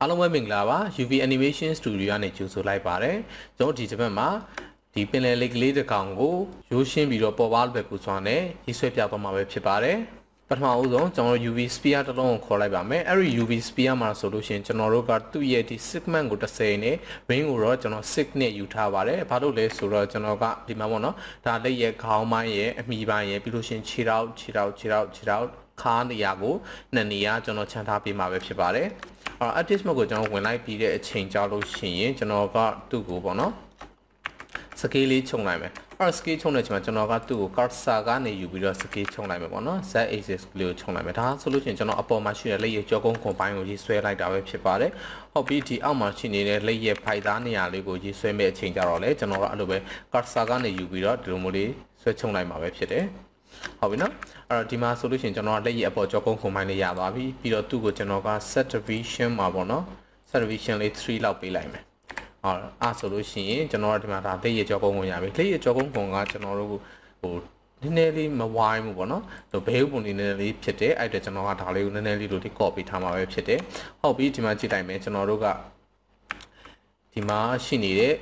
အားလုံးပဲမင်္ဂလာပါ UV Animation Studio ကနေကြိုဆိုလိုက်ပါတယ်ကျွန်တော်ဒီတစ်ပတ်မှာဒီပင်လယ်လေးကလေးတစ်ကောင်ကိုရိုးရှင်းပြီးတော့ပေါ်ပါလွယ်ကူစွာနဲ့ရေးဆွဲပြသွားမှာပဲဖြစ်ပါတယ်ပထမအဦးဆုံးကျွန်တော် UV sphere တစ်လုံးကိုခေါ်လိုက်ပါမယ်အဲ့ဒီ UV sphere မှာဆိုလို့ရှိရင်ကျွန်တော်တို့ကသူ့ရဲ့ဒီ segment ကို30နဲ့ ring ကိုတော့ကျွန်တော်6နဲ့ယူထားပါတယ်ဘာလို့လဲဆိုတော့ကျွန်တော်ကဒီမှာပေါ့နော်ဒါလက်ရဲ့ခေါင်းပိုင်းရဲ့အမိပိုင်းရဲ့ပြီးလို့ရှိရင်ခြေထောက်ခြေထောက်ခြေထောက်ခြေထောက်ခါနေရာကိုနှစ်နေရာကျွန်တော်ခြံထားပေးမှာပဲဖြစ်ပါတယ် အော် artist mode ကိုကျွန်တော်ဝင်လိုက်ပြီးတဲ့အချိန်ကြာလို့ရှိရင်ကျွန်တော်ကသူ့ကိုပေါ့နော် scale လေးခြုံလိုက်မယ်အဲ့ scale ခြုံတဲ့အချိန်မှာကျွန်တော်ကသူ့ကို cursor ကနေယူပြီးတော့ scale ခြုံလိုက်မယ်ပေါ့နော် z axis လေးကိုခြုံလိုက်မယ်ဒါဆိုလို့ရှိရင်ကျွန်တော်အပေါ်မှာရှိတဲ့လက်ရကြောကုန်းခွန်ပိုင်းကိုရေးဆွဲလိုက်တာပဲဖြစ်ပါတယ်ဟုတ်ပြီဒီအောက်မှာရှိနေတဲ့လက်ရဖိုက်သားနေရာလေးကိုရေးဆွဲမဲ့အချိန်ကြတော့လေကျွန်တော်ကအဲ့လိုပဲ cursor ကနေယူပြီးတော့ဒီလိုမျိုးလေးဆွဲခြုံလိုက်မှာပဲဖြစ်တယ် ဟုတ်ပြီနော်အဲ့တော့ဒီမှာဆိုလို့ရှိရင်ကျွန်တော်ကလက်ရအပေါ်ကြောကုန်းခွန်ပိုင်းလေးရသွားပြီပြီးတော့သူ့ကိုကျွန်တော်က set division မှာပေါ့နော် set division လေး3လောက်ပေးလိုက်မယ်ဟုတ်အဲ့ဆိုလို့ရှိရင်ကျွန်တော်ကဒီမှာဒါလက်ရကြောကုန်းခွန်ရပြီလက်ရကြောကုန်းခွန်ကကျွန်တော်တို့ဟိုနည်းနည်းလေးမဝိုင်းဘူးပေါ့နော်ဟိုဘဲဥပုံလေးနည်းနည်းလေးဖြစ်တယ်အဲ့ဒါကျွန်တော်ကဒါလေးကိုနည်းနည်းလေးလိုဒီ copy ထားမှာပဲဖြစ်တယ်ဟုတ်ပြီဒီမှာကြည့်လိုက်မယ်ကျွန်တော်တို့ကဒီမှာရှိနေတဲ့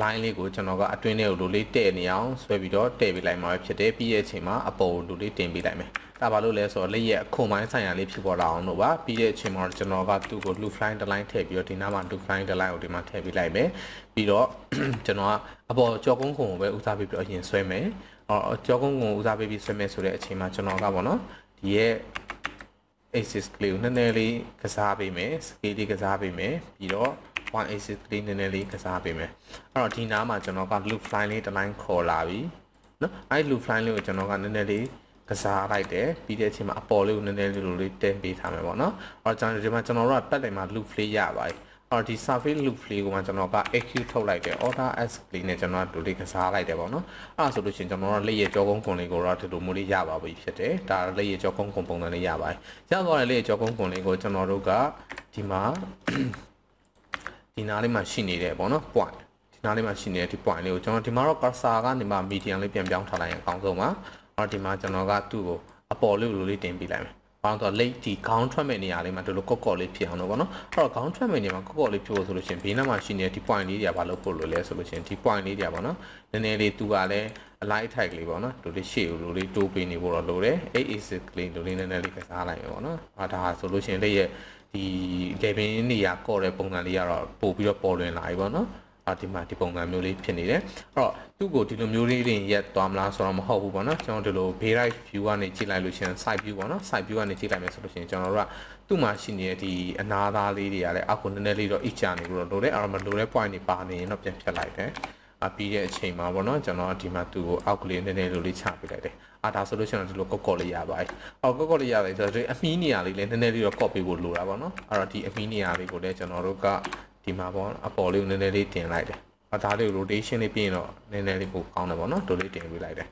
line လေးကိုကျွန်တော်ကအတွင်းထဲကိုလိုလေးတဲ့နေအောင်ဆွဲပြီးတော့တဲ့ပေးလိုက်မှာပဲဖြစ်တယ်ပြီးရဲ့အချိန်မှာအပေါ်ကိုလိုလေးတင်ပေးလိုက်မယ်ဒါဘာလို့လဲဆိုတော့လက်ရဲ့အခွန်ပိုင်းဆိုင်ရာလေးဖြစ်ပေါ်လာအောင်လို့ပါပြီးတဲ့အချိန်မှာကျွန်တော်ကသူ့ကို loop line တစ် line ထည့်ပြီးတော့ဒီနားမှာ loop line တစ် line ကိုဒီမှာထည့်ပေးလိုက်မယ်ပြီးတော့ကျွန်တော်ကအပေါ်ကြောကုန်းခုံကိုပဲဦးစားပေးပြီးတော့အရင်ဆွဲမယ်အော်ကြောကုန်းခုံကိုဦးစားပေးပြီးဆွဲမယ်ဆိုတဲ့အချိန်မှာကျွန်တော်ကပေါ့နော်ဒီရဲ့ axis ကလေးကိုနည်းနည်းလေးကစားပေးမယ် scale လေးကစားပေးမယ်ပြီးတော့ one axis ကလေးနည်းနည်းလေးကစားပေးမယ်အဲ့တော့ဒီနားမှာကျွန်တော်က loop line လေးတစ် line ခေါ်လာပြီနော်အဲ့ loop line လေးကိုကျွန်တော်ကနည်းနည်းလေးကစားလိုက်တယ်ပြီးတဲ့အချိန်မှာအပေါ်လေးကိုနည်းနည်းလေးလိုလေးတင်ပေးထားမယ်ပေါ့နော်အဲ့တော့ကျွန်တော်ဒီမှာကျွန်တော်တို့ကပတ်တယ်မှာ loop လေးရပါတယ်အော်ဒီ surface loop လေးကိုမှကျွန်တော်က EQ ထုတ်လိုက်တယ် order s လေးနဲ့ကျွန်တော်တို့လေးကစားလိုက်တယ်ပေါ့နော်အဲ့ဒါဆိုလို့ရှိရင်ကျွန်တော်တို့လက်ရကြောကုန်းခွန်လေးကိုတော့ဒီလိုမျိုးလေးရပါပြီဖြစ်တယ်ဒါလက်ရကြောကုန်းခွန်ပုံစံလေးရပါတယ်ရသွားတဲ့လက်ရကြောကုန်းခွန်လေးကိုကျွန်တော်တို့ကဒီမှာ ဒီနားလေးမှာရှိနေတယ်ပေါ့နော် point ဒီနားလေးမှာရှိနေတဲ့ဒီ point လေးကိုကျွန်တော်ဒီမှာတော့ cursor ကနေမှ medium လေးပြန်ပြောင်းထားလိုက်ရင်အကောင်းဆုံးပါအော်ဒီမှာကျွန်တော်ကသူ့ကိုအပေါ်လေးလိုလေးတင်ပေးလိုက်မယ်ပေါင်းတော့ late ဒီခေါင်းထွက်မဲ့နေရာလေးမှာဒီလိုကော့ကော့လေးဖြစ်အောင်လို့ပေါ့နော်အဲ့တော့ခေါင်းထွက်မဲ့နေရာမှာကော့ကော့လေးဖြစ်ဖို့ဆိုလို့ရှိရင်ဘေးနားမှာရှိနေတဲ့ဒီ point လေးတွေကဘာလို့ပို့လို့လဲဆိုလို့ရှိရင်ဒီ point လေးတွေကပေါ့နော်နည်းနည်းလေးသူကလည်း align type လေးပေါ့နော်ဒီလေးရှေ့ကိုလိုလေးတိုးပေးနေဖို့တော့လိုတယ်8 axis လေးလိုလေးနည်းနည်းလေးကစားလိုက်မယ်ပေါ့နော်အာဒါဆိုလို့ရှိရင်လေးရဲ့ ဒီ level နေရာကော့တဲ့ပုံစံလေးကတော့ပို့ပြီးတော့ပေါ်လွင်လာပြီပေါ့နော်အာဒီမှာဒီပုံစံမျိုးလေးဖြစ်နေတယ်အဲ့တော့သူ့ကိုဒီလိုမျိုးလေးတွေရက်သွားမလားဆိုတော့မဟုတ်ဘူးပေါ့နော်ကျွန်တော်ဒီလို bay right view ကနေကြည့်လိုက်လို့ရှင် side view ပေါ့နော် side view ကနေကြည့်လိုက်မယ်ဆိုလို့ရှင်ကျွန်တော်တို့ကသူ့မှာရှိနေတဲ့ဒီအနာသားလေးတွေကလည်းအောက်ကိုနည်းနည်းလေးတော့အိချနေပြီးတော့လိုတဲ့အဲ့တော့မလိုတဲ့ point တွေပါနေရင်တော့ပြန်ဖြတ်လိုက်တယ် အပြီးတဲ့အချိန်မှာပေါ့နော်ကျွန်တော်ဒီမှာသူ့ကိုအောက်ကလေးနည်းနည်းလိုလေးချပေးလိုက်တယ်အာဒါဆိုလို့ရှိရင်ဒီလိုကော့ကော့လေးရပါတယ်အော်ကော့ကော့လေးရတယ်ဆိုတော့ဒီအမီးနေရာလေးလည်းနည်းနည်းလေးတော့ကော့ပေးဖို့လိုတာပေါ့နော်အဲ့တော့ဒီအမီးနေရာလေးကိုလည်းကျွန်တော်တို့ကဒီမှာပေါ့အပေါ်လေးကိုနည်းနည်းလေးတင်လိုက်တယ်အသားလေးကို rotation လေးပြင်တော့နည်းနည်းလေးပိုကောင်းတယ်ပေါ့နော်ဒိုလေးတင်ပေးလိုက်တယ်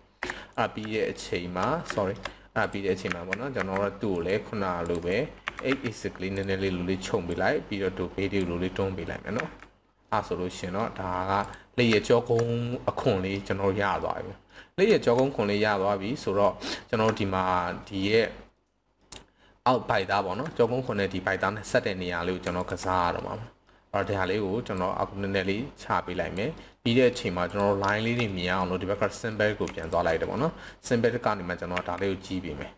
အဲ့ပြီးရဲ့အချိန်မှာ sorry အဲ့ပြီးတဲ့အချိန်မှာပေါ့နော်ကျွန်တော်တို့သူ့ကိုလည်းခုနလိုပဲ8 basically နည်းနည်းလေးလိုလေးခြုံပေးလိုက်ပြီးတော့ဒိုဘေးလေးလိုလေးတွန်းပေးလိုက်မယ်နော်အဲ့ဆိုလို့ရှင်တော့ဒါက လက်ရကြောကုန်းအခွန်လေးကျွန်တော်ရသွားပြီလက်ရကြောကုန်းခွန်လေးရသွားပြီဆိုတော့ကျွန်တော်ဒီမှာဒီရဲ့အောက်ဘိုက်သားပေါ့နော်ကြောကုန်းခွန်နဲ့ဒီဘိုက်သားနဲ့ဆက်တဲ့နေရာလေးကိုကျွန်တော်ကစားရတော့မှာအော်ဒါလေးကိုကျွန်တော်အခုနည်းနည်းလေးချပေးလိုက်မယ်ပြီးတဲ့အချိန်မှာကျွန်တော် line လေးတွေမြင်အောင်လို့ဒီဘက်က symbol ကိုပြန်သွားလိုက်တယ်ပေါ့နော် symbol ကနေမှကျွန်တော်ဒါလေးကိုကြီးပေးမယ်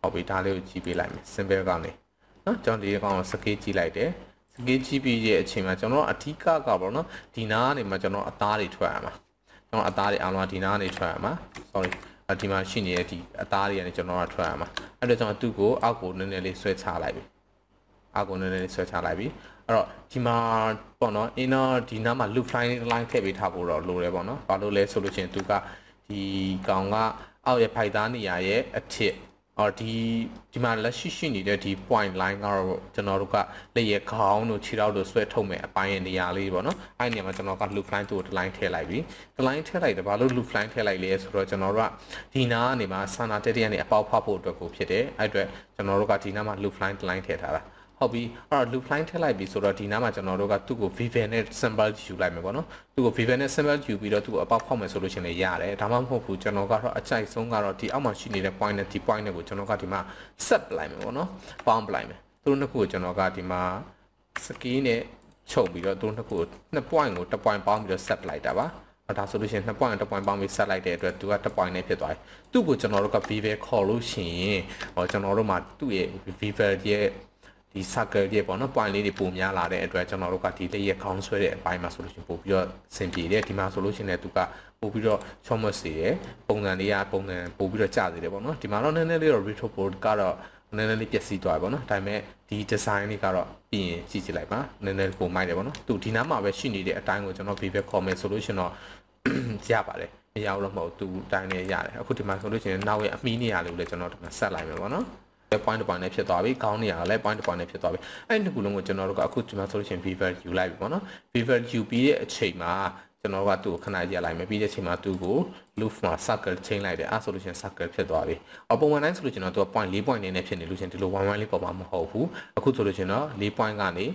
ဟုတ်ပြီဒါလေးကိုကြီးပေးလိုက်မယ် symbol ကနေနော်ကျွန်တော်ဒီကောင်ကိုစကေးကြီးလိုက်တယ် စကေးကြီးပြီးရဲ့အချိန်မှာကျွန်တော်အဓိကကပေါ့နော်ဒီနားကနေမှကျွန်တော်အသားတွေထွက်ရမှာကျွန်တော်အသားတွေအားလုံးဒီနားကနေထွက်ရမှာ sorry ဒီမှာရှိနေတဲ့ဒီအသားတွေကနေကျွန်တော်ကထွက်ရမှာအဲ့တော့ကျွန်တော်သူ့ကိုအောက်ကိုနည်းနည်းလေးဆွဲချလိုက်ပြီအောက်ကိုနည်းနည်းလေးဆွဲချလိုက်ပြီအဲ့တော့ဒီမှာပေါ့နော် inner ဒီနားမှာ loop line line ထည့်ပေးထားဖို့တော့လိုတယ်ပေါ့နော်ဘာလို့လဲဆိုလို့ချင်းသူကဒီကောင်ကအောက်ရဲ့ဖိုက်သားနေရာရဲ့အထစ် အော်ဒီဒီမှာလက်ရှိရှိနေတဲ့ဒီ point line ကတော့ကျွန်တော်တို့ကလက်ရဲ့ခေါင်းတို့ခြေထောက်တို့ဆွဲထုတ်မဲ့အပိုင်းရဲ့နေရာလေးပေါ့နော်အဲ့ဒီနေရာမှာကျွန်တော်က loop line တို့ line ထည့်လိုက်ပြီ။ line ထည့်လိုက်တယ်ဘာလို့ loop line ထည့်လိုက်လဲဆိုတော့ကျွန်တော်တို့ကဒီနားကနေမှာဆန္ဒတက်တဲ့ကနေအပေါက်ဖောက်ဖို့အတွက်ကိုဖြစ်တယ်အဲ့အတွက်ကျွန်တော်တို့ကဒီနားမှာ loop line line ထည့်ထားတာ။ ဟုတ်ပြီအဲ့တော့ loop line ထည့်လိုက်ပြီဆိုတော့ဒီနားမှာကျွန်တော်တို့ကသူ့ကို viven နဲ့ symbol ယူလိုက်မယ်ပေါ့နော်သူ့ကို viven နဲ့ symbol ယူပြီးတော့သူ့ကိုအပေါက်ဖောက်မယ်ဆိုလို့ရှိရင်လည်းရတယ်ဒါမှမဟုတ်ဘူးကျွန်တော်ကတော့အကြိုက်ဆုံးကတော့ဒီအောက်မှာရှိနေတဲ့ point နဲ့ဒီ point နဲ့ကိုကျွန်တော်ကဒီမှာ set ပလိုက်မယ်ပေါ့နော်ပေါင်းပလိုက်မယ်သူတို့နှစ်ခုကိုကျွန်တော်ကဒီမှာစကီးနဲ့ချုပ်ပြီးတော့သူတို့နှစ်ခုနှစ် point ကိုတစ် point ပေါင်းပြီးတော့ set လိုက်တာပါဒါဆိုလို့ရှိရင်2 point 1 point ပေါင်းပြီးဆက်လိုက်တဲ့အတွက်သူက1 point နဲ့ဖြစ်သွားတယ်။သူ့ကိုကျွန်တော်တို့က vivel ခေါ်လို့ရှိရင်ဟောကျွန်တော်တို့မှာသူ့ရဲ့ vivel ရဲ့ ဒီ circle ရဲ့ပေါ့နော် point လေးတွေပုံများလာတဲ့အတွက်ကျွန်တော်တို့ကဒီလေးရဲ့ခေါင်းဆွဲတဲ့အပိုင်းမှာဆိုလို့ရှိရင်ပို့ပြီးတော့ဆင်ပြေတယ်ဒီမှာဆိုလို့ရှိရင်လည်းသူကပို့ပြီးတော့ချောမွတ်စေတယ်ပုံစံလေးကပုံစံပို့ပြီးတော့ကျစေတယ်ပေါ့နော်ဒီမှာတော့နည်းနည်းလေးတော့ retro board ကတော့နည်းနည်းလေးပျက်စီးသွားပြီပေါ့နော်ဒါပေမဲ့ဒီ design လေးကတော့ပြင်ကြည့်ကြည့်လိုက်ပါနည်းနည်းပုံမိုက်တယ်ပေါ့နော်သူဒီနားမှာပဲရှိနေတဲ့အတိုင်းကိုကျွန်တော် vivel comment ဆိုလို့ရှိရင်တော့ရပါတယ်မရဘူးလို့မဟုတ်သူတိုင်းနေရတယ်အခုဒီမှာဆိုလို့ရှိရင်နောက်ရဲ့အမီးနေရာလေးကိုလည်းကျွန်တော်ဒီမှာဆက်လိုက်မယ်ပေါ့နော် point တစ် point နဲ့ဖြစ်သွားပြီခေါင်းနေရာကလည်း point တစ် point နဲ့ဖြစ်သွားပြီအဲ့ဒီခုလုံးကိုကျွန်တော်တို့ကအခုဒီမှာဆိုလို့ရှိရင် viver ယူလိုက်ပြီပေါ့နော် viver ယူပြီးတဲ့အချိန်မှာကျွန်တော်ကသူ့ကိုခဏရလိုက်မယ်ပြီးတဲ့အချိန်မှာသူ့ကို loop မှာ circle ချိန်လိုက်တယ်အဲ့ဆိုလို့ရှိရင် circle ဖြစ်သွားပြီအပုံမှန်တိုင်းဆိုလို့ရှိရင်တော့သူက point 4 point နဲ့ဖြစ်နေလို့ရှိရင်ဒီလို1 1လေးပေါ်မှာမဟုတ်ဘူးအခုဆိုလို့ရှိရင်တော့4 point ကနေ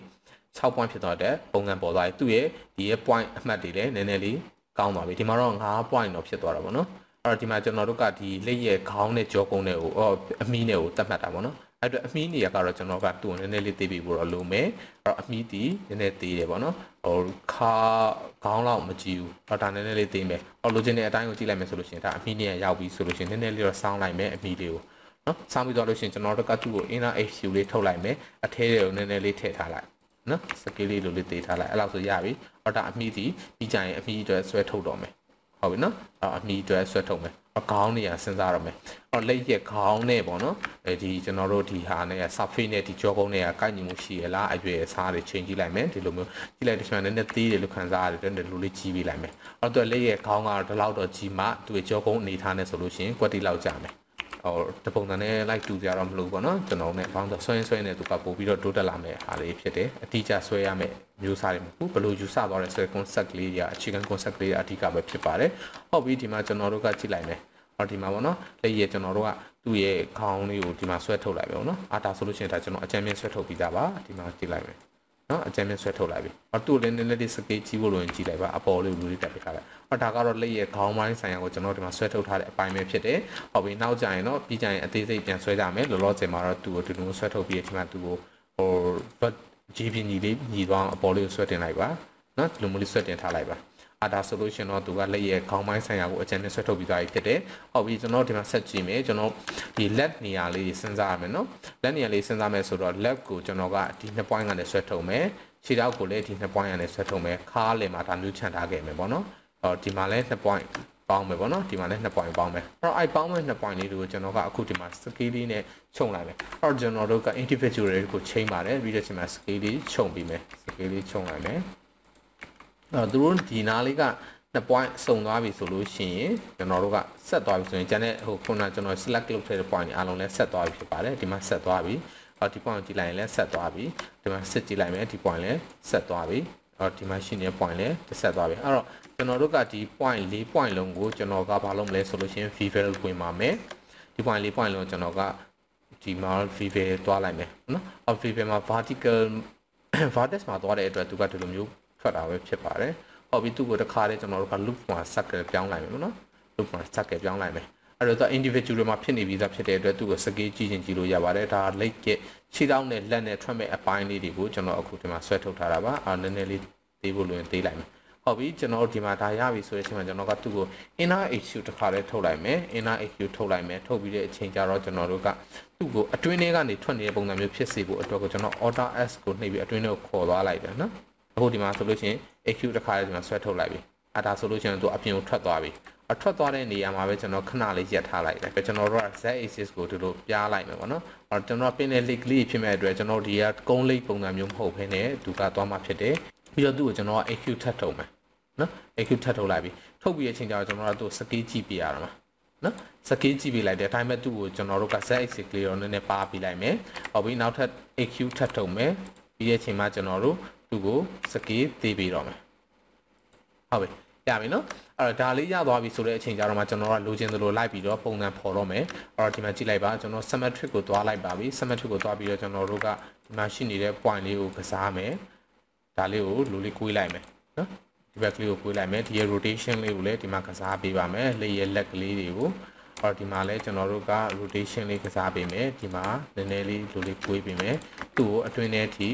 6 point ဖြစ်သွားတဲ့ပုံစံပေါ်သွားပြီသူ့ရဲ့ဒီရဲ့ point အမှတ်တွေလည်းနည်းနည်းလေးကောင်းသွားပြီဒီမှာတော့9 point တော့ဖြစ်သွားတာပေါ့နော်အဲ့ တော့ဒီမှာကျွန်တော်တို့ကဒီလက်ရဲ့ခေါင်းနဲ့ကြောကုန်းနဲ့ကိုအော်အမီးနဲ့ကိုတတ်မှတ်တာပေါ့နော်အဲ့တော့အမီးနေရကတော့ကျွန်တော်ကသူ့ကိုနည်းနည်းလေးသိပြီးဖို့တော့လိုမယ်အဲ့တော့အမီးတီနည်းနည်းသေးတယ်ပေါ့နော်ဟိုခါခေါင်းလောက်မကြည့်ဘူးတော့ဒါနည်းနည်းလေးသေးမယ်ဟောလိုချင်တဲ့အတိုင်းကိုကြည့်လိုက်မယ်ဆိုလို့ရှိရင်ဒါအမီးနေရရောက်ပြီဆိုလို့ရှိရင်နည်းနည်းလေးတော့စောင်းလိုက်မယ်အမီးလေးကိုနော်စောင်းပြီးတော့လို့ရှိရင်ကျွန်တော်တို့ကသူ့ကို inner HU လေးထုတ်လိုက်မယ်အထဲတွေကိုနည်းနည်းလေးထည့်ထားလိုက်နော်စကေးလေးလိုလေးသေးထားလိုက်အဲ့လောက်ဆိုရပြီဟောဒါအမီးတီပြီးကြရင်အမီးအတွက်ဆွဲထုတ်တော့မယ် ဟုတ်ပြီနော်အမီအတွက်ဆွဲထုတ်မယ်အကောင်းနေရစဉ်းစားရမယ်အော်လက်ရခေါင်းနဲ့ပေါ့နော်အဲဒီကျွန်တော်တို့ဒီဟာနဲ့ surface နဲ့ဒီကြောကုန်းနဲ့ကိုက်ညီမှုရှိရလားအရွယ်အစားတွေချိန်ကြည့်လိုက်မယ်ဒီလိုမျိုးကြည့်လိုက်တဲ့ချိန်မှာနည်းနည်းသေးတယ်လို့ခံစားရတယ်တဲ့လူလေးကြီးပေးလိုက်မယ်အော်တော့လက်ရခေါင်းကတော့ဒီလောက်တော့ကြီးမှသူ့ကြောကုန်းအနေထားနဲ့ဆိုလို့ရှိရင်ကွက်တီလောက်ကြာမယ်ဟိုတပုံစံနဲ့လိုက်တူကြတော့မလို့ပေါ့နော်ကျွန်တော်နဲ့ဘောင်းတော့ဆွဲဆွဲနေသူကပို့ပြီးတော့တိုးတက်လာမယ်ဟာလေးဖြစ်တယ်အတိအကျဆွဲရမယ် မျိုးစားတွေမဟုတ်ဘူးဘလို့ယူဆသွားတဲ့ဆွဲ concept လေးတွေအခြေခံ concept လေးတွေအဓိကပဲဖြစ်ပါတယ်ဟုတ်ပြီဒီမှာကျွန်တော်တို့ကကြည့်လိုက်မယ်အော်ဒီမှာပေါ့နော်လက်ရကျွန်တော်တို့ကသူ့ရဲ့ခေါင်းလေးကိုဒီမှာဆွဲထုတ်လိုက်ပဲပေါ့နော်အာတာဆိုလို့ရှိရင်ဒါကျွန်တော်အကြမ်းမြင့်ဆွဲထုတ်ပြီးသားပါဒီမှာကြည့်လိုက်မယ်နော်အကြမ်းမြင့်ဆွဲထုတ်လိုက်ပြီ။အော်သူ့လည်းနည်းနည်းလေးစကေးကြီးဖို့လိုရင်ကြီးလိုက်ပါအပေါ်လေးလူလေးတက်ပြထားလိုက်။အော်ဒါကတော့လက်ရဲ့ခေါင်းပိုင်းဆိုင်ရာကိုကျွန်တော်ဒီမှာဆွဲထုတ်ထားတဲ့အပိုင်းပဲဖြစ်တယ်။ဟုတ်ပြီနောက်ကြရင်တော့ပြီးကြရင်အသေးစိတ်ပြန်ဆွဲကြမယ်။လောလောဆယ်မှာတော့သူ့ကိုဒီလိုဆွဲထုတ်ပြီးဒီမှာသူ့ကိုဟို ကြီးပြင်းကြီးလေးညီသွားအောင်အပေါ်လေးကိုဆွဲတင်လိုက်ပါ။နော်ဒီလိုမျိုးလေးဆွဲတင်ထားလိုက်ပါ။အာဒါဆိုလို့ရှင်တော့သူကလက်ရဲ့ခေါင်းပိုင်းဆိုင်ရာကိုအကျဉ်းနဲ့ဆွဲထုတ်ပြီးသားဖြစ်တယ်။ဟုတ်ပြီကျွန်တော်ဒီမှာဆက်ကြည့်မယ်ကျွန်တော်ဒီ let နေရာလေးစဉ်းစားရမယ်နော်။ let နေရာလေးစဉ်းစားမယ်ဆိုတော့ let ကိုကျွန်တော်ကဒီ2 point ကနေဆွဲထုတ်မယ်။ခြေထောက်ကိုလည်းဒီ2 point ကနေဆွဲထုတ်မယ်။ခါးလည်းမှာဒါမျိုးခြံထားခဲ့မယ်ပေါ့နော်။အော်ဒီမှာလည်း2 point ပေါင်းမယ်ပေါ့နော်ဒီမှာလည်း2 point ပေါင်းမယ်အဲ့တော့အဲ့ပေါင်းမဲ့2 point လေးတွေကိုကျွန်တော်ကအခုဒီမှာ scale လေးနဲ့ခြုံလိုက်မယ်အဲ့တော့ကျွန်တော်တို့က individual တွေကိုချိန်ပါတယ်ပြီးတော့ဒီမှာ scale လေးခြုံပြီးမယ် scale လေးခြုံလိုက်မယ်အဲ့တော့သူတို့ဒီနားလေးက2 point စုံသွားပြီဆိုလို့ရှိရင်ကျွန်တော်တို့ကဆက်သွားပြီဆိုရင်ကျန်တဲ့ဟိုခုနကကျွန်တော် select လုပ်ခဲ့တဲ့ point တွေအားလုံးလည်းဆက်သွားပြီဖြစ်ပါတယ်ဒီမှာဆက်သွားပြီအော်ဒီ point ကိုကြည့်လိုက်ရင်လည်းဆက်သွားပြီဒီမှာစစ်ကြည့်လိုက်မယ်ဒီ point လည်းဆက်သွားပြီ အော်ဒီမှာရှိနေတဲ့ point လည်းဆက်သွားပြီအဲ့တော့ကျွန်တော်တို့ကဒီ point ၄ point လုံးကိုကျွန်တော်ကဘာလုပ်မလဲဆိုလို့ရှိရင် vivel ဝင်ပါမယ်ဒီ point ၄ point လုံးကျွန်တော်ကဒီမှာ vivel တွားလိုက်မယ်နော်အော် vivel မှာ vertical vertex မှာတွားတဲ့အတွက်သူကဒီလိုမျိုးထွက်တာပဲဖြစ်ပါတယ်ဟောပြီးသူ့ကိုတစ်ခါတည်းကျွန်တော်တို့က loop မှာ circle ပြောင်းလိုက်မယ်ပေါ့နော် loop မှာ circle ပြောင်းလိုက်မယ် အဲ့တော့ individual မှာဖြစ်နေပြီးသားဖြစ်တဲ့အတွက်သူ့ကိုစကေးကြည့်ချင်းကြည့်လို့ရပါတယ်ဒါ late ကခြေထောက်နဲ့လက်နဲ့ထွက်မဲ့အပိုင်းလေးတွေကိုကျွန်တော်အခုဒီမှာဆွဲထုတ်ထားတာပါအာနည်းနည်းလေးသေးဖို့လိုရင်သေးလိုက်မယ်ဟုတ်ပြီကျွန်တော်ဒီမှာဒါရပြီဆိုတဲ့အချိန်မှာကျွန်တော်ကသူ့ကို inner HU တစ်ခါလေးထုတ်လိုက်မယ် inner HU ထုတ်လိုက်မယ်ထုတ်ပြီးတဲ့အချိန်ကျတော့ကျွန်တော်တို့ကသူ့ကိုအတွင်းထဲကနေထွက်နေတဲ့ပုံစံမျိုးဖြစ်စေဖို့အတွက်ကိုကျွန်တော် order s ကိုနှိပ်ပြီးအတွင်းထဲကိုခေါ်သွားလိုက်တယ်နော်အခုဒီမှာဆိုလို့ရှိရင် AQ တစ်ခါလေးဒီမှာဆွဲထုတ်လိုက်ပြီအဲဒါဆိုလို့ရှိရင်သူအပြင်ကိုထွက်သွားပြီ အထွက်သွားတဲ့နေရာမှာပဲကျွန်တော်ခဏလေးရက်ထားလိုက်တယ်ကျွန်တော်တို့က z axis ကိုဒီလိုပြားလိုက်မယ်ပေါ့နော်အဲကျွန်တော်ပင်လေ lake လေးဖြစ်မဲ့အတွက်ကျွန်တော်ဒီကကုန်းလိပ်ပုံစံမျိုးမဟုတ်ဘဲနဲ့သူကသွားမှဖြစ်တယ်ပြီးတော့သူ့ကိုကျွန်တော်က AQ ထပ်ထုတ်မယ်နော် AQ ထပ်ထုတ်လိုက်ပြီထုတ်ပြီးတဲ့အချိန်ကျတော့ကျွန်တော်ကသူ့စကေးကြည့်ပြရတော့မှာနော်စကေးကြည့်ပေးလိုက်တယ်ဒါပေမဲ့သူ့ကိုကျွန်တော်တို့က z axis ကလေးရောနည်းနည်းပါပေးလိုက်မယ်ဟုတ်ပြီနောက်ထပ် AQ ထပ်ထုတ်မယ်ပြီးတဲ့အချိန်မှာကျွန်တော်တို့သူ့ကိုစကေးသေးပေးတော့မယ်ဟုတ်ပြီရပြီနော် အဲ့တော့ဒါလေးရသွားပြီဆိုတဲ့အချိန်ကျတော့မှကျွန်တော်ကလိုချင်သလိုလိုက်ပြီးတော့ပုံစံဖော်တော့မယ်အဲ့တော့ဒီမှာကြည့်လိုက်ပါကျွန်တော် symmetric ကိုသွားလိုက်ပါပြီ symmetric ကိုသွားပြီးတော့ကျွန်တော်တို့ကဒီမှာရှိနေတဲ့ point လေးကိုကစားမယ်ဒါလေးကိုလိုလေးကွေးလိုက်မယ်နော်ဒီဘက်ကလေးကိုကွေးလိုက်မယ်ဒီရဲ့ rotation လေးကိုလည်းဒီမှာကစားပေးပါမယ်လက်ရဲ့လက်ကလေးတွေကိုအော်ဒီမှာလဲကျွန်တော်တို့က rotation လေးကစားပေးမယ်ဒီမှာနည်းနည်းလေးလိုလေးကွေးပေးမယ်သူ့ကိုအတွင်းထဲထိ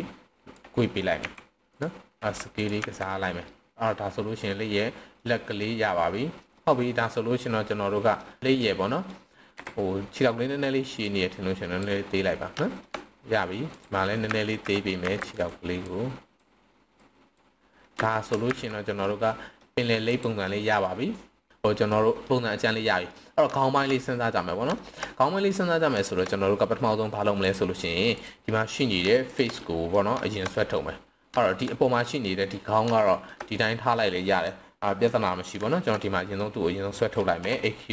ကွေးပေးလိုက်မယ်နော်အဲစကေးလေးကစားလိုက်မယ်အဲ့တော့ဒါဆိုလို့ရှိရင်လေးရဲ့ လက်ကလေးရပါပြီဟုတ်ပြီဒါဆိုလို့ရှိရင်တော့ကျွန်တော်တို့ကလေးရဲ့ပေါ့နော်ဟိုခြေထောက်ကလေးနည်းနည်းလေးရှည်နေရထင်လို့ရှိရင်နည်းနည်းလေးသေးလိုက်ပါနော်ရပြီဒီမှာလည်းနည်းနည်းလေးသေးပေးမယ်ခြေထောက်ကလေးကိုဒါဆိုလို့ရှိရင်တော့ကျွန်တော်တို့ကပင်လယ်လေးပုံစံလေးရပါပြီဟိုကျွန်တော်တို့ပုံစံအကျန်းလေးရပြီအဲ့တော့ခေါင်းပိုင်းလေးစဉ်းစားကြမယ်ပေါ့နော်ခေါင်းပိုင်းလေးစဉ်းစားကြမယ်ဆိုတော့ကျွန်တော်တို့ကပထမဆုံးဘာလုပ်မလဲဆိုလို့ရှိရင်ဒီမှာရှိနေတဲ့ face ကိုပေါ့နော်အရင်ဆွဲထုတ်မယ်အဲ့တော့ဒီအပေါ်မှာရှိနေတဲ့ဒီခေါင်းကတော့ဒီတိုင်းထားလိုက်လေရတယ် အာပြဿနာမရှိပေါ့နော်ကျွန်တော်ဒီမှာအရင်ဆုံးသူ့ကိုအရင်ဆုံးဆွဲထုတ်လိုက်မယ် AQ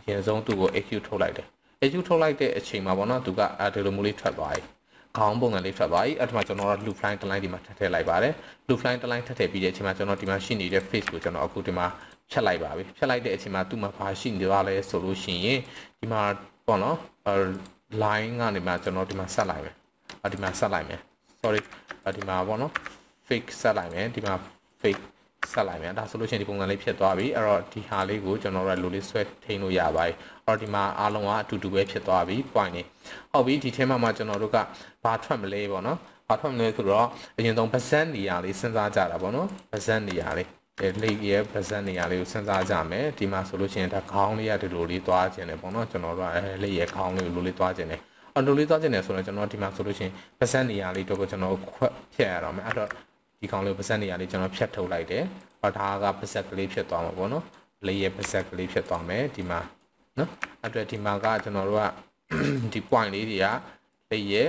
အရင်ဆုံးသူ့ကို AQ ထုတ်လိုက်တယ် AQ ထုတ်လိုက်တဲ့အချိန်မှာပေါ့နော်သူကအဲဒီလိုမျိုးလေးထွက်သွားပြီခေါင်းပုံစံလေးထွက်သွားပြီအဲ့ဒီမှာကျွန်တော်တို့ loop line တစ် line ဒီမှာထပ်ထည့်လိုက်ပါတယ် loop line တစ် line ထပ်ထည့်ပြီးတဲ့အချိန်မှာကျွန်တော်ဒီမှာရှိနေတဲ့ face ကိုကျွန်တော်အခုဒီမှာဖြတ်လိုက်ပါပြီဖြတ်လိုက်တဲ့အချိန်မှာသူ့မှာဘာရှိနေပါလဲဆိုလို့ရှိရင်ဒီမှာပေါ့နော် line ကနေမှကျွန်တော်ဒီမှာဆက်လိုက်မယ်အဒီမှာဆက်လိုက်မယ် sorry ဒီမှာပေါ့နော် fake ဆက်လိုက်မယ်ဒီမှာ fake ဆက်လိုက်မယ်ဒါဆိုလို့ရှိရင်ဒီပုံစံလေးဖြစ်သွားပြီအဲ့တော့ဒီဟာလေးကိုကျွန်တော်တို့လိုလေးဆွဲထိန်းလို့ရပါတယ်အဲ့တော့ဒီမှာအားလုံးကအတူတူပဲဖြစ်သွားပြီ point နေဟုတ်ပြီဒီထဲမှာမှကျွန်တော်တို့ကဘာထွက်မလဲပေါ့နော်ဘာထွက်မလဲဆိုတော့အရင်ဆုံး percent နေရာလေးစဉ်းစားကြတာပေါ့နော် percent နေရာလေးအဲလိတ်ရဲ့ percent နေရာလေးကိုစဉ်းစားကြမယ်ဒီမှာဆိုလို့ရှိရင်ဒါခေါင်းလေးကဒီလိုလေးသွားခြင်းတယ်ပေါ့နော်ကျွန်တော်တို့ကအဲလိတ်ရဲ့ခေါင်းလေးကိုလိုလေးသွားခြင်းတယ်အလိုလေးသွားခြင်းတယ်ဆိုတော့ကျွန်တော်ဒီမှာဆိုလို့ရှိရင် percent နေရာလေးတော့ကျွန်တော်ခွက်ဖြတ်ရတော့မယ်အဲ့တော့ ဒီကောင်လေး percent နေရာလေးကျွန်တော်ဖြတ်ထုတ်လိုက်တယ်။ဟောဒါက percent ကလေးဖြစ်သွားမှာပေါ့နော်။လေးရဲ့ percent ကလေးဖြစ်သွားမယ်ဒီမှာနော်။အဲ့အတွက်ဒီမှာကကျွန်တော်တို့ကဒီ point လေးတွေကလေးရဲ့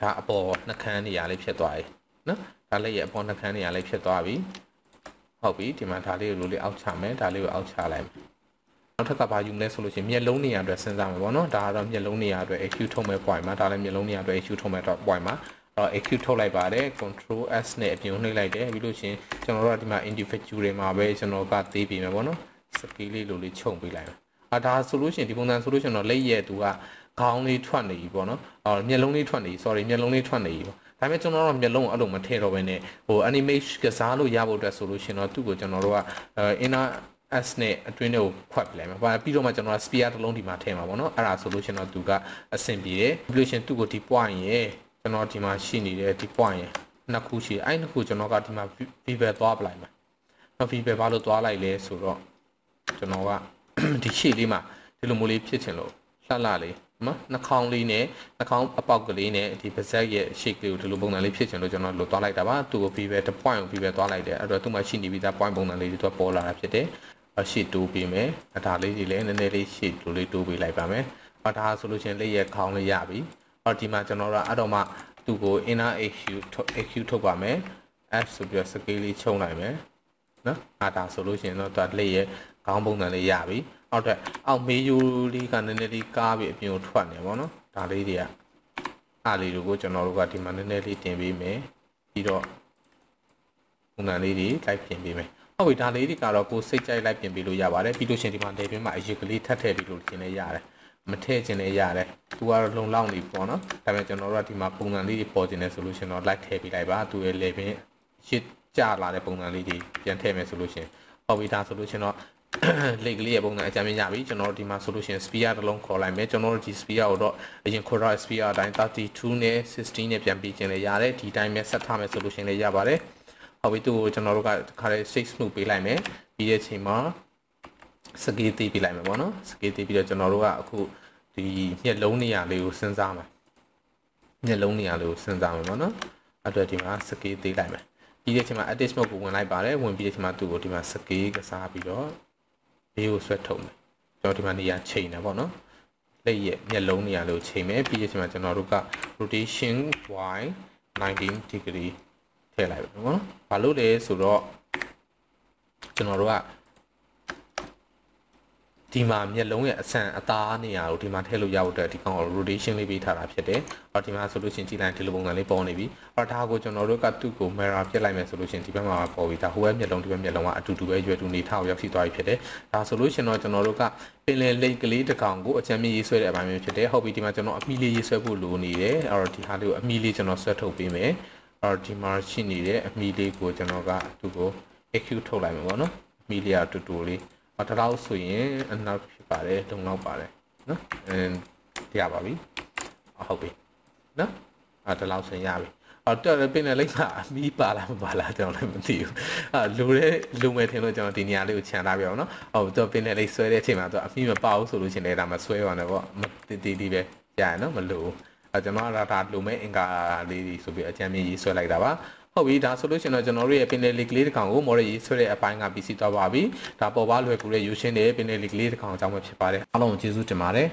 ဒါအပေါ်နှခမ်းနေရာလေးဖြစ်သွားပြီနော်။ဒါလေးရဲ့အပေါ်နှခမ်းနေရာလေးဖြစ်သွားပြီ။ဟုတ်ပြီဒီမှာဒါလေးကိုလိုလေးအောက်ချမယ်ဒါလေးကိုအောက်ချလိုက်မယ်။နောက်ထပ်ကဘာယူမလဲဆိုလို့ရှိရင်မျက်လုံးနေရာအတွက်စဉ်းစားမှာပေါ့နော်ဒါကတော့မျက်လုံးနေရာအတွက် AQ ထုံးမဲ့ point မှာဒါလည်းမျက်လုံးနေရာအတွက် AQ ထုံးမဲ့ point မှာ တော့ AQ ထုတ်လိုက်ပါတယ် control S နဲ့အပြင်နှိပ်လိုက်တယ်ပြီးလို့ရှိရင်ကျွန်တော်တို့ကဒီမှာ individual တွေမှာပဲကျွန်တော်ကသေးပြီမယ်ပေါ့နော် scale လေးလိုလေးခြုံပေးလိုက်မယ်အာဒါဆိုလို့ရှိရင်ဒီပုံစံဆိုလို့ရှိရင်တော့လက်ရဲ့သူကခေါင်းလေးထွက်နေပြီပေါ့နော်အော်မျက်လုံးလေးထွက်နေပြီ sorry မျက်လုံးလေးထွက်နေပြီပေါ့ဒါပေမဲ့ကျွန်တော်တို့မျက်လုံးကိုအဲ့လိုမထည့်တော့ဘဲနဲ့ဟို animation ကစားလို့ရဖို့အတွက်ဆိုလို့ရှိရင်တော့သူ့ကိုကျွန်တော်တို့က inner S နဲ့အတွင်းထဲကိုခွက်ပြလိုက်မှာ။ပြီးတော့မှကျွန်တော်က spear တစ်လုံးဒီမှာထည့်မှာပေါ့နော်။အဲ့ဒါဆိုလို့ရှိရင်တော့သူကအဆင်ပြေတယ်။ပြီးလို့ရှိရင်သူ့ကိုဒီ point ရဲ့ ကျွန်တော်ဒီမှာရှိနေတဲ့ဒီ point ရယ်နှစ်ခုရှိအဲ့နှစ်ခုကျွန်တော်ကဒီမှာ feedback သွားပလိုက်မှာနော် feedback ဘာလို့သွားလိုက်လဲဆိုတော့ကျွန်တော်ကဒီရှေ့လေးမှာဒီလိုမျိုးလေးဖြစ်ချင်လို့လှလှလေးနော်နှာခေါင်းလေးနဲ့နှာခေါင်းအပေါက်ကလေးနဲ့ဒီပါဇက်ရဲ့ shape လေးကိုဒီလိုပုံစံလေးဖြစ်ချင်လို့ကျွန်တော်လိုသွားလိုက်တာပါသူ့ကို feedback တစ် point ကို feedback သွားလိုက်တယ်အဲ့တော့သူ့မှာရှိနေပြီးသား point ပုံစံလေးတွေသူပေါ်လာတာဖြစ်တယ်ရှေ့တိုးပေးမယ်ဒါလေးတွေလည်းနည်းနည်းလေးရှေ့လိုလေးတိုးပေးလိုက်ပါမယ်အော်ဒါဆိုလို့ချင်းလေးရဲ့ခေါင်းလေးရပြီ အော်ဒီမှာကျွန်တော်တို့အဲ့တော့မှသူ့ကို inner HQ HQ ထုတ်ပါမယ် F ဆိုပြီးတော့ scale လေးချုံလိုက်မယ်နော်အာဒါဆိုလို့ရှိရင်တော့သူလက်ရဲ့ခေါင်းပုံစံလေးရပြီအောက်ထပ်အောက်မေးယူလေးကနည်းနည်းလေးကားပြီးအပြင်ကိုထွက်နေပေါ့နော်ဒါလေးတွေကအားလေးတွေကိုကျွန်တော်တို့ကဒီမှာနည်းနည်းလေးတင်ပေးမယ်ပြီးတော့ပုံစံလေးတွေလိုက်ပြင်ပေးမယ်ဟုတ်ပြီဒါလေးတွေကတော့ကိုစိတ်ကြိုက်လိုက်ပြင်ပေးလို့ရပါတယ်ပြီးလို့ရှိရင်ဒီမှာလေပင်မှာအရေးကလေးထပ်ထည့်ပြီးလို့ပြင်လဲရတယ် မထည့်ခြင်းလည်းရတယ်သူကတော့လုံလောက်နေပေါ့နော်ဒါပေမဲ့ကျွန်တော်တို့ကဒီမှာပုံစံလေးတွေပေါ်ခြင်းလဲဆိုလို့ရှင်တော့ like ထည့်ပေးလိုက်ပါသူရဲ့လေပင်ရှစ်ကြလာတဲ့ပုံစံလေးတွေပြန်ထည့်မယ်ဆိုလို့ရှင်ဟုတ်ပြီဒါဆိုလို့ရှင်တော့လိတ်ကလေးရဲ့ပုံစံအကြမ်းမြင်ရပြီကျွန်တော်တို့ဒီမှာဆိုလို့ရှိရင် sphere တစ်လုံးခေါ်လိုက်မယ်ကျွန်တော်တို့ဒီ sphere ကိုတော့အရင်ခေါ်ရ sphere အတိုင်း32နဲ့16နဲ့ပြန်ပြီးကျင်လေရတယ်ဒီတိုင်းပဲဆက်ထားမယ်ဆိုလို့ရှိရင်လည်းရပါတယ်ဟုတ်ပြီသူ့ကိုကျွန်တော်တို့ကခါလေး shake smooth ပေးလိုက်မယ်ပြီးတဲ့အချိန်မှာ စကေးသေးပေးလိုက်မယ်ပေါ့နော်စကေးသေးပြီးတော့ကျွန်တော်တို့ကအခုဒီမျက်လုံးနေရာလေးကိုစဉ်းစားမယ်မျက်လုံးနေရာလေးကိုစဉ်းစားမယ်ပေါ့နော်အဲ့တော့ဒီမှာစကေးသေးလိုက်မယ်ပြီးတဲ့အချိန်မှာ edit mode ကိုဝင်လိုက်ပါတယ်ဝင်ပြီးတဲ့အချိန်မှာသူ့ကိုဒီမှာစကေးကစားပြီးတော့ဘေးကိုဆွဲထုတ်မယ်ကျွန်တော်ဒီမှာနေရာချိန်တယ်ပေါ့နော်လက်ရဲ့မျက်လုံးနေရာလို့ချိန်မယ်ပြီးတဲ့အချိန်မှာကျွန်တော်တို့က rotation y 19 degree ထည့်လိုက်ပါပေါ့နော်ဘာလို့လဲဆိုတော့ကျွန်တော်တို့က ဒီမှာမျက်လုံးရဲ့အဆန်အသားနေရာကိုဒီမှာထည့်လို့ရဖို့အတွက်ဒီကောင်ကို rotation လေးပေးထားတာဖြစ်တယ်။အော်ဒီမှာဆိုလို့ရှိရင်ကြည့်လိုက်ဒီလိုပုံစံလေးပေါ်နေပြီ။အော်ဒါကိုကျွန်တော်တို့ကသူ့ကို mirror ပြစ်လိုက်မယ်ဆိုလို့ရှိရင်ဒီဘက်မှာပေါ်ပြီဒါဟိုဘက်မျက်လုံးဒီဘက်မျက်လုံးကအတူတူပဲရွယ်တူနေထားကိုရောက်ရှိသွားပြီဖြစ်တယ်။ဒါဆိုလို့ရှိရင်တော့ကျွန်တော်တို့ကပင်လယ်လိတ်ကလေးတစ်ကောင်ကိုအချမ်းမြေရေးဆွဲတဲ့အပိုင်းမျိုးဖြစ်တယ်။ဟုတ်ပြီဒီမှာကျွန်တော်အမီလေးရေးဆွဲဖို့လိုနေတယ်။အော်ဒီဟာလေးကိုအမီလေးကျွန်တော်ဆွဲထုတ်ပေးမယ်။အော်ဒီမှာရှိနေတဲ့အမီလေးကိုကျွန်တော်ကသူ့ကို EQ ထုတ်လိုက်မှာပေါ့နော်။အမီလေးကတူတူလေး။ အော်ဒါတော့ဆိုရင်အနောက်ဖြစ်ပါတယ်လုံလောက်ပါတယ်နော်အင်းတရားပါပြီဟုတ်ပြီနော်အဲဒါလောက်ဆိုရင်ရပြီအော်တော်ပင်လည်းလိမ့်မှာအမီးပါလားမပါလားကျွန်တော်လည်းမသိဘူးအဲလူတဲ့လူမဲ့ထင်လို့ကျွန်တော်ဒီနေရာလေးကိုခြံထားပြအောင်နော်ဟုတ်တော်ပင်လည်းလိမ့်ဆွဲတဲ့အချိန်မှာသူအမီးမပါဘူးဆိုလို့ရှင်လည်းဒါမှဆွဲရတယ်ပေါ့တီတီလေးပဲရရနော်မလို့အဲကျွန်တော်ကဒါလူမဲ့အင်္ဂါလေးဆိုပြီးအကြမ်းမြင်ရေးဆွဲလိုက်တာပါ ဟုတ်ပြီဒါဆိုလို့ရှိရင်တော့ကျွန်တော်တို့ရဲ့ pin link လေးတစ်ကောင်ကို model ရေးဆွဲတဲ့အပိုင်းက PC တော့ပါပြီဒါပေါ်ပါလွယ်ကူတဲ့ U ရှင်းတဲ့ pin link လေးတစ်ကောင်အကြောင်းပဲဖြစ်ပါတယ်အားလုံးကိုကျေးဇူးတင်ပါတယ်